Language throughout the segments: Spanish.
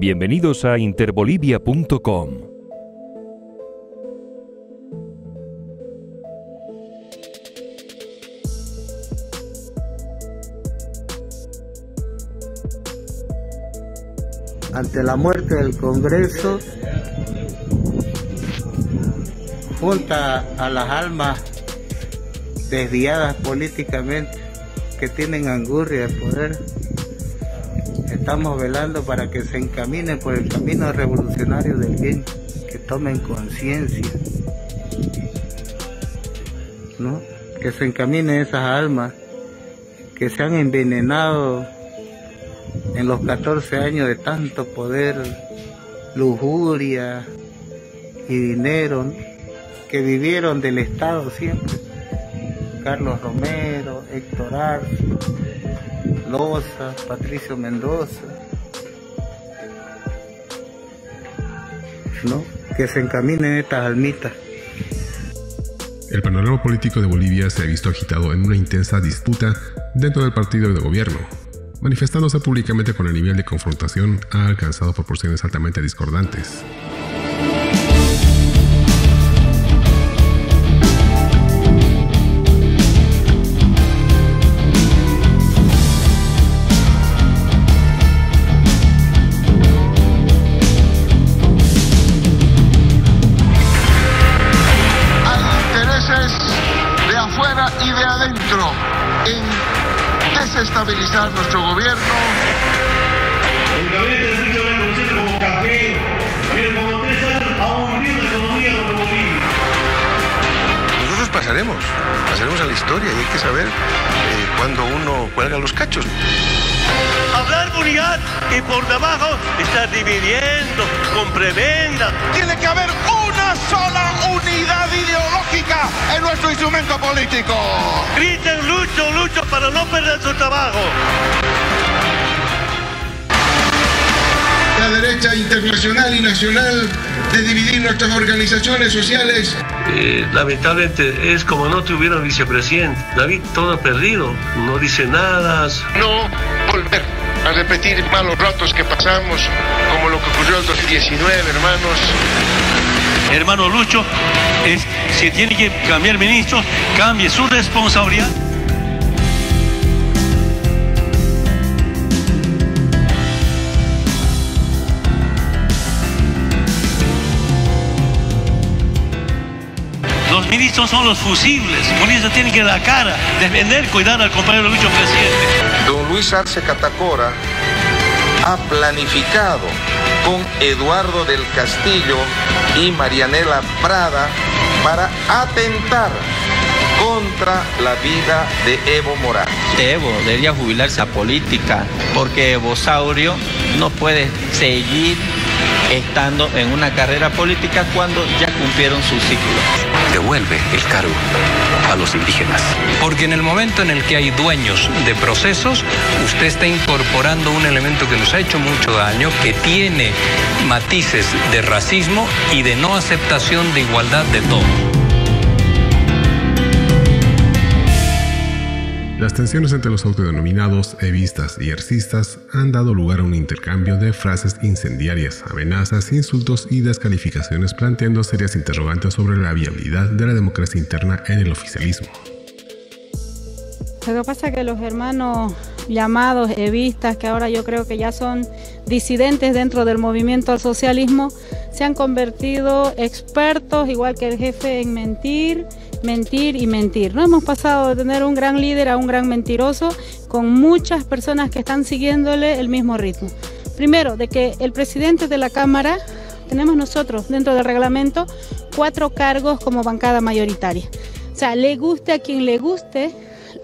Bienvenidos a interbolivia.com. ante la muerte del Congreso, junta a las almas desviadas políticamente que tienen angurria de poder. Estamos velando para que se encaminen por el camino revolucionario del bien, que tomen conciencia, ¿no? Que se encaminen esas almas que se han envenenado en los 14 años de tanto poder, lujuria y dinero que vivieron del Estado siempre. Carlos Romero, Héctor Arce, Loza, Patricio Mendoza, ¿no? Que se encaminen estas almitas. El panorama político de Bolivia se ha visto agitado en una intensa disputa dentro del partido de gobierno, manifestándose públicamente con el nivel de confrontación ha alcanzado proporciones altamente discordantes. Nuestro gobierno. El gabinete de servicio de conocido como café, tiene como tres años a hundir la economía de Bolivia. Nosotros pasaremos, pasaremos a la historia y hay que saber eh, cuándo uno cuelga los cachos. Hablar unidad y por debajo está dividiendo con prebenda. Tiene que haber una sola unidad ideológica en nuestro instrumento político. Griten lucho, lucho para no perder su trabajo. La derecha internacional y nacional de dividir nuestras organizaciones sociales. Eh, lamentablemente es como no tuvieron vicepresidente. David todo perdido, no dice nada. No volver a repetir malos ratos que pasamos, como lo que ocurrió en 2019, hermanos. Hermano Lucho, es, si tiene que cambiar ministros, cambie su responsabilidad. Los ministros son los fusibles, por eso tienen que la cara, defender, cuidar al compañero Lucho presidente. Don Luis Arce Catacora ha planificado con Eduardo del Castillo y Marianela Prada para atentar contra la vida de Evo Morales. Evo debería jubilarse a política porque Evosaurio no puede seguir estando en una carrera política cuando ya cumplieron su ciclo. Devuelve el cargo a los indígenas. Porque en el momento en el que hay dueños de procesos, usted está incorporando un elemento que nos ha hecho mucho daño, que tiene matices de racismo y de no aceptación de igualdad de todo. Las tensiones entre los autodenominados evistas y arcistas han dado lugar a un intercambio de frases incendiarias, amenazas, insultos y descalificaciones planteando serias interrogantes sobre la viabilidad de la democracia interna en el oficialismo. Lo que pasa es que los hermanos llamados evistas, que ahora yo creo que ya son disidentes dentro del movimiento al socialismo, se han convertido expertos, igual que el jefe, en mentir, mentir y mentir. No hemos pasado de tener un gran líder a un gran mentiroso, con muchas personas que están siguiéndole el mismo ritmo. Primero, de que el presidente de la Cámara, tenemos nosotros dentro del reglamento cuatro cargos como bancada mayoritaria. O sea, le guste a quien le guste,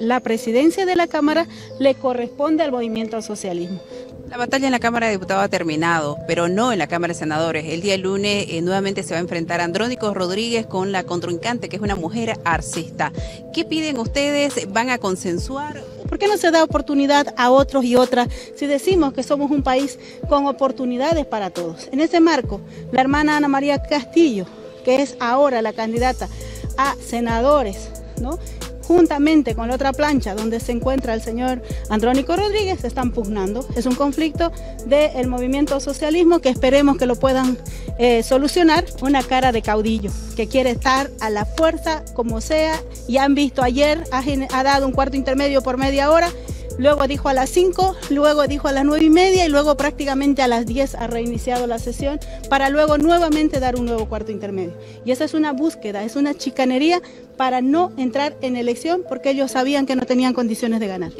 la presidencia de la Cámara le corresponde al movimiento al socialismo. La batalla en la Cámara de Diputados ha terminado, pero no en la Cámara de Senadores. El día lunes eh, nuevamente se va a enfrentar Andrónico Rodríguez con la contrincante, que es una mujer arcista. ¿Qué piden ustedes? ¿Van a consensuar? ¿Por qué no se da oportunidad a otros y otras si decimos que somos un país con oportunidades para todos? En ese marco, la hermana Ana María Castillo, que es ahora la candidata a senadores, ¿no? Juntamente con la otra plancha donde se encuentra el señor Andrónico Rodríguez, están pugnando. Es un conflicto del movimiento socialismo que esperemos que lo puedan eh, solucionar. Una cara de caudillo que quiere estar a la fuerza como sea. Y han visto ayer, ha dado un cuarto intermedio por media hora luego dijo a las 5, luego dijo a las 9 y media y luego prácticamente a las 10 ha reiniciado la sesión para luego nuevamente dar un nuevo cuarto intermedio. Y esa es una búsqueda, es una chicanería para no entrar en elección porque ellos sabían que no tenían condiciones de ganar.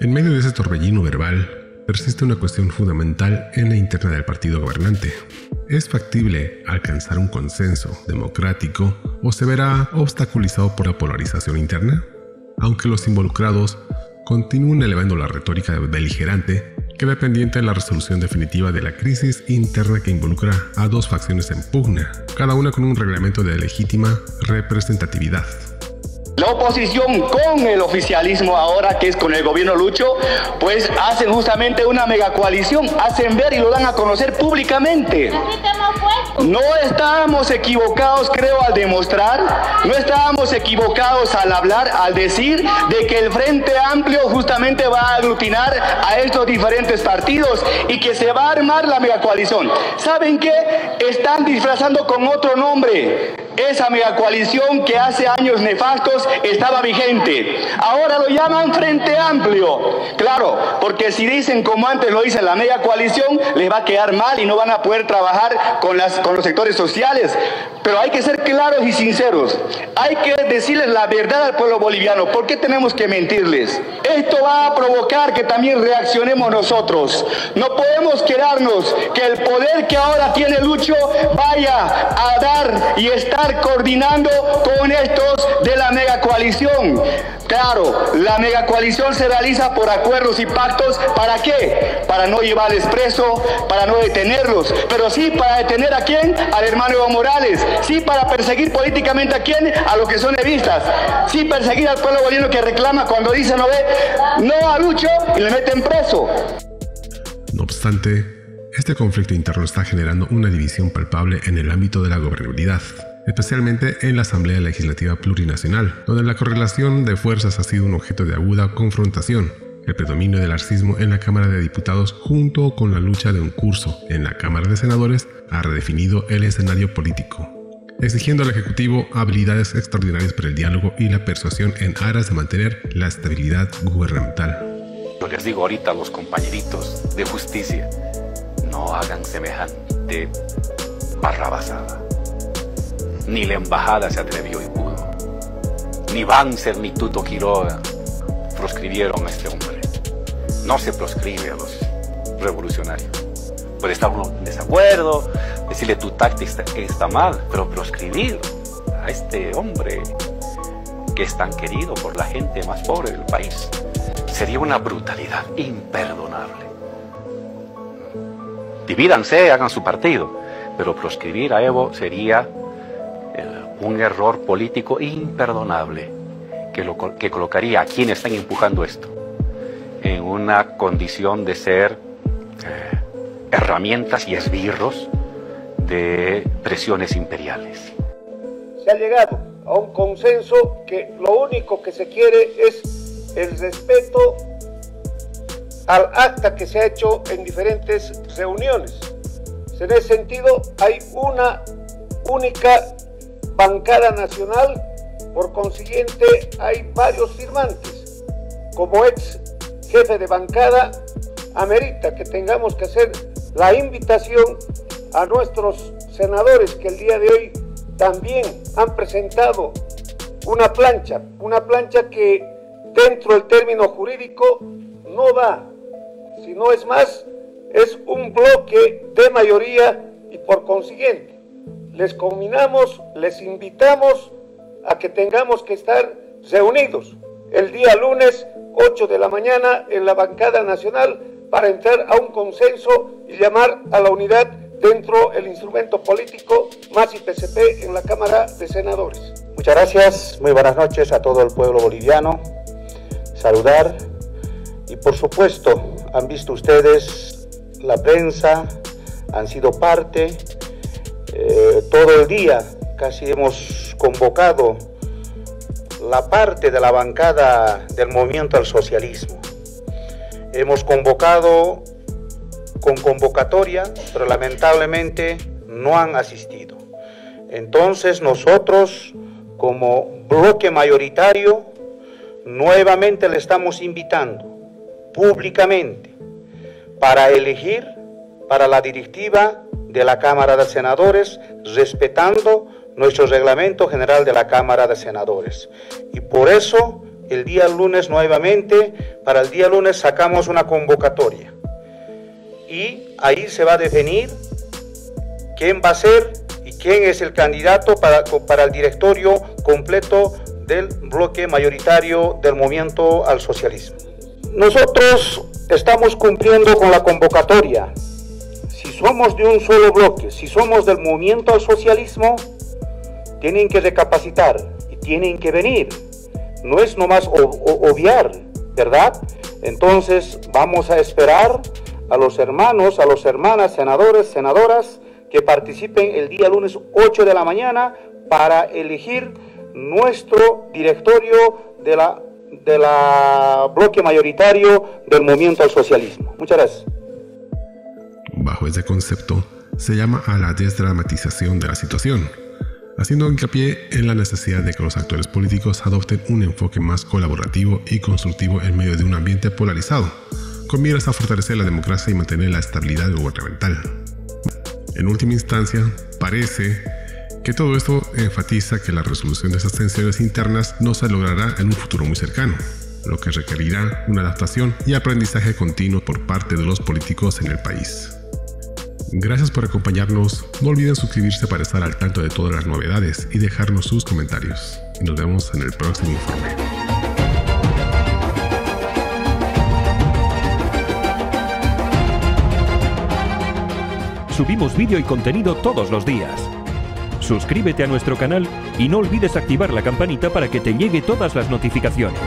En medio de ese torbellino verbal, persiste una cuestión fundamental en la interna del partido gobernante. ¿Es factible alcanzar un consenso democrático o se verá obstaculizado por la polarización interna? Aunque los involucrados continúen elevando la retórica beligerante, queda pendiente la resolución definitiva de la crisis interna que involucra a dos facciones en pugna, cada una con un reglamento de legítima representatividad. La oposición con el oficialismo ahora, que es con el gobierno Lucho, pues hacen justamente una megacoalición, hacen ver y lo dan a conocer públicamente. No estábamos equivocados, creo, al demostrar, no estábamos equivocados al hablar, al decir de que el Frente Amplio justamente va a aglutinar a estos diferentes partidos y que se va a armar la megacoalición. ¿Saben qué? Están disfrazando con otro nombre esa megacoalición que hace años nefastos estaba vigente. Ahora lo llaman Frente Amplio. Claro, porque si dicen como antes lo dicen la megacoalición, les va a quedar mal y no van a poder trabajar con, las, con los sectores sociales. Pero hay que ser claros y sinceros. Hay que decirles la verdad al pueblo boliviano. ¿Por qué tenemos que mentirles? Esto va a provocar que también reaccionemos nosotros. No podemos quedarnos que el poder que ahora tiene Lucho vaya a dar y estar coordinando con estos de la mega coalición. Claro, la mega coalición se realiza por acuerdos y pactos. ¿Para qué? Para no llevarles preso, para no detenerlos, pero sí para detener a quién? Al hermano Evo Morales. Sí para perseguir políticamente a quién? A los que son evistas. Sí perseguir al pueblo boliviano que reclama cuando dice no ve, no a Lucho y le meten preso. No obstante, este conflicto interno está generando una división palpable en el ámbito de la gobernabilidad especialmente en la Asamblea Legislativa Plurinacional, donde la correlación de fuerzas ha sido un objeto de aguda confrontación. El predominio del arcismo en la Cámara de Diputados junto con la lucha de un curso en la Cámara de Senadores ha redefinido el escenario político, exigiendo al Ejecutivo habilidades extraordinarias para el diálogo y la persuasión en aras de mantener la estabilidad gubernamental. Lo les digo ahorita a los compañeritos de justicia, no hagan semejante barrabasada. Ni la embajada se atrevió y pudo. Ni Banzer ni Tuto Quiroga proscribieron a este hombre. No se proscribe a los revolucionarios. Puede estar uno en desacuerdo, decirle tu táctica está, mal, pero proscribir a este hombre que es tan querido por la gente más pobre del país sería una brutalidad imperdonable. Divídanse, hagan su partido, pero proscribir a Evo sería un error político imperdonable que, lo, que colocaría a quienes están empujando esto en una condición de ser eh, herramientas y esbirros de presiones imperiales. Se ha llegado a un consenso que lo único que se quiere es el respeto al acta que se ha hecho en diferentes reuniones. En ese sentido, hay una única bancada nacional, por consiguiente hay varios firmantes. Como ex jefe de bancada, amerita que tengamos que hacer la invitación a nuestros senadores que el día de hoy también han presentado una plancha, una plancha que dentro del término jurídico no va, sino es más, es un bloque de mayoría y por consiguiente les combinamos, les invitamos a que tengamos que estar reunidos el día lunes 8 de la mañana en la bancada nacional para entrar a un consenso y llamar a la unidad dentro del instrumento político más IPCP en la Cámara de Senadores. Muchas gracias, muy buenas noches a todo el pueblo boliviano. Saludar y por supuesto han visto ustedes la prensa, han sido parte eh, todo el día casi hemos convocado la parte de la bancada del movimiento al socialismo. Hemos convocado con convocatoria, pero lamentablemente no han asistido. Entonces nosotros, como bloque mayoritario, nuevamente le estamos invitando públicamente para elegir para la directiva de la Cámara de Senadores, respetando nuestro reglamento general de la Cámara de Senadores. Y por eso, el día lunes nuevamente, para el día lunes sacamos una convocatoria. Y ahí se va a definir quién va a ser y quién es el candidato para, para el directorio completo del bloque mayoritario del movimiento al socialismo. Nosotros estamos cumpliendo con la convocatoria. Somos de un solo bloque, si somos del movimiento al socialismo, tienen que recapacitar y tienen que venir. No es nomás obviar, ¿verdad? Entonces vamos a esperar a los hermanos, a las hermanas, senadores, senadoras, que participen el día lunes 8 de la mañana para elegir nuestro directorio de la, de la bloque mayoritario del movimiento al socialismo. Muchas gracias. Bajo ese concepto, se llama a la desdramatización de la situación haciendo hincapié en la necesidad de que los actores políticos adopten un enfoque más colaborativo y constructivo en medio de un ambiente polarizado, con miras a fortalecer la democracia y mantener la estabilidad gubernamental. En última instancia, parece que todo esto enfatiza que la resolución de esas tensiones internas no se logrará en un futuro muy cercano, lo que requerirá una adaptación y aprendizaje continuo por parte de los políticos en el país. Gracias por acompañarnos. No olviden suscribirse para estar al tanto de todas las novedades y dejarnos sus comentarios. Y nos vemos en el próximo informe. Subimos vídeo y contenido todos los días. Suscríbete a nuestro canal y no olvides activar la campanita para que te llegue todas las notificaciones.